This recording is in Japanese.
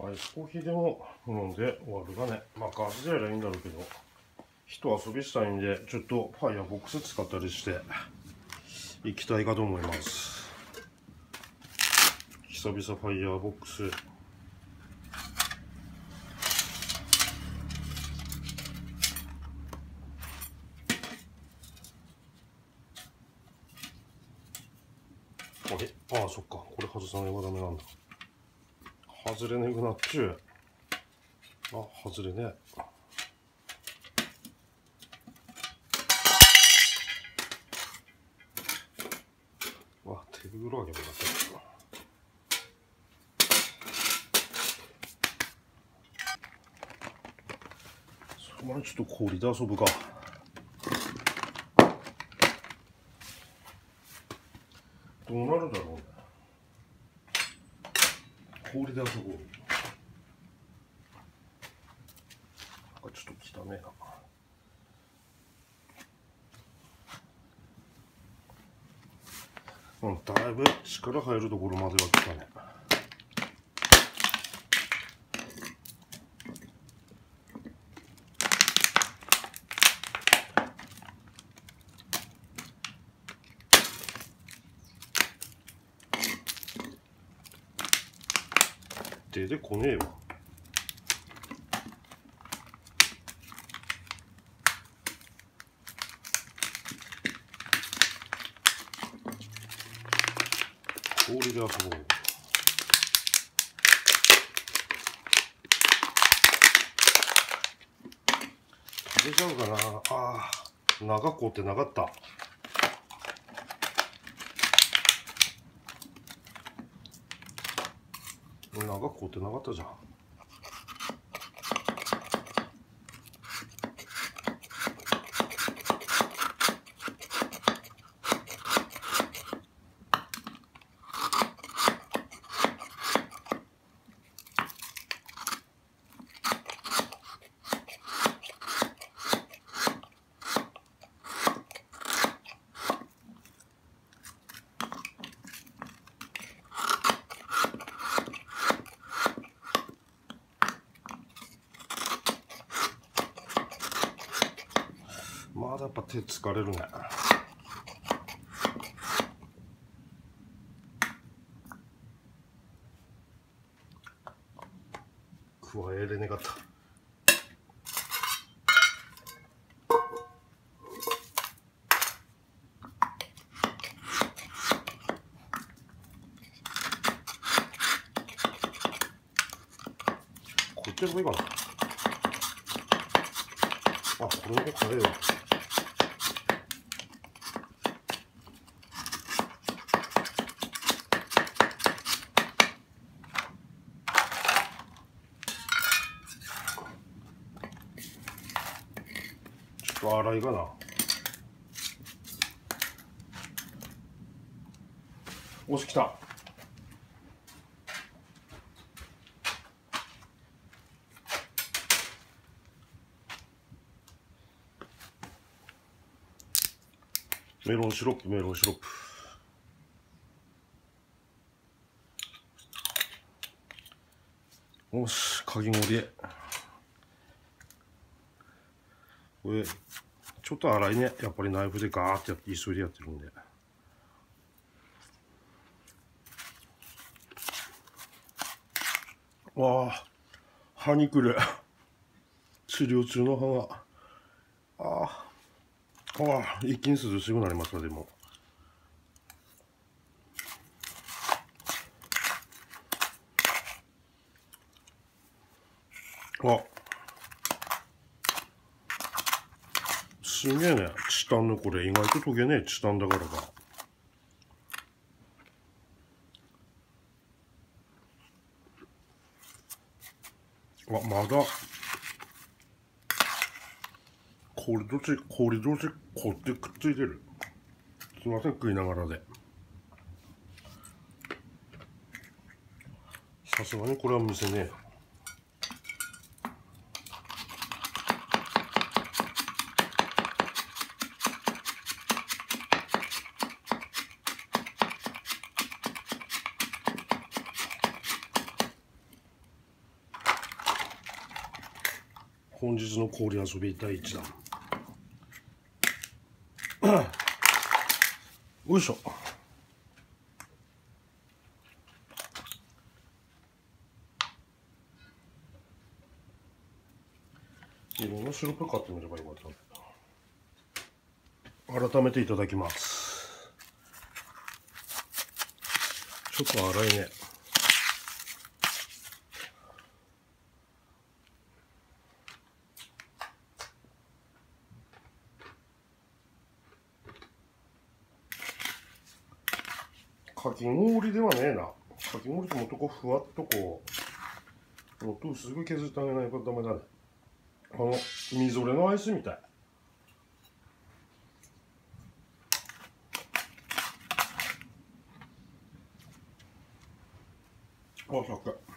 アイスコーヒーでも飲んで終わるがね。まあガスでやらいいんだろうけど。人遊びしたいんでちょっとファイヤーボックス使ったりしていきたいかと思います。久々ファイヤーボックス。あれ？ああそっか。これ外さないばダメなんだ。外れねえくなっちゅう。あ外れね。わ手袋あげばよかった。それまでちょっと氷で遊ぶか。どうなるだろう。ね氷で遊ぼう。なんかちょっと汚ねえな。うんだいぶ力入るところまでは来たね。出てこねえわ。氷で遊ぼう。食べちゃうかな。あー長子ってなかった。長子ってなかったじゃんまだやっぱ手疲れるね加えれねかった。こっちやればいいかな。あこれの方が早いと洗いがな。おしきた。メロンシロップメロンシロップ。よしかき氷。これちょっと粗いね。やっぱりナイフでガーってやって急いでやってるんで。わあ。歯にくる。治療中の歯が。ああ。ああ。一気に涼しくなりますわでも。あ。すげえねチタンのこれ意外と溶けねえチタンだからかあまだ氷同士氷同士こってくっついてるすいません食いながらでさすがにこれは見せねえ本日の氷遊び第1弾。よいしょ。いろんなシロップ買ってみればよかった改めていただきます。ちょっと粗いね。かき氷ではねえな。かき氷ってもっとこうふわっとこうもっとすぐ削ってあげないとダメだね。あのみぞれのアイスみたい。あ100